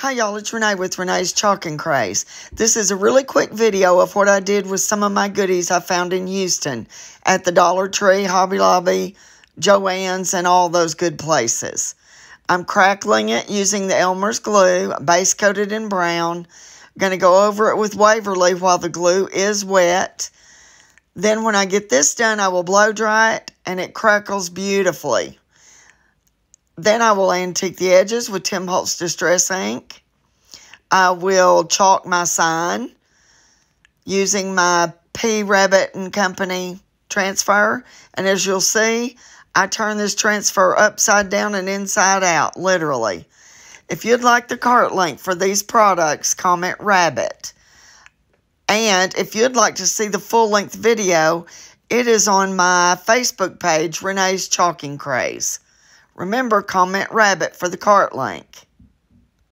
Hi y'all, it's Renee with Renee's Chalkin' Craze. This is a really quick video of what I did with some of my goodies I found in Houston at the Dollar Tree, Hobby Lobby, Joann's, and all those good places. I'm crackling it using the Elmer's glue, base coated in brown. Going to go over it with Waverly while the glue is wet. Then when I get this done, I will blow dry it and it crackles beautifully. Then I will antique the edges with Tim Holtz Distress ink. I will chalk my sign using my P. Rabbit and Company transfer. And as you'll see, I turn this transfer upside down and inside out, literally. If you'd like the cart link for these products, comment Rabbit. And if you'd like to see the full length video, it is on my Facebook page, Renee's Chalkin' Craze. Remember, comment rabbit for the cart link.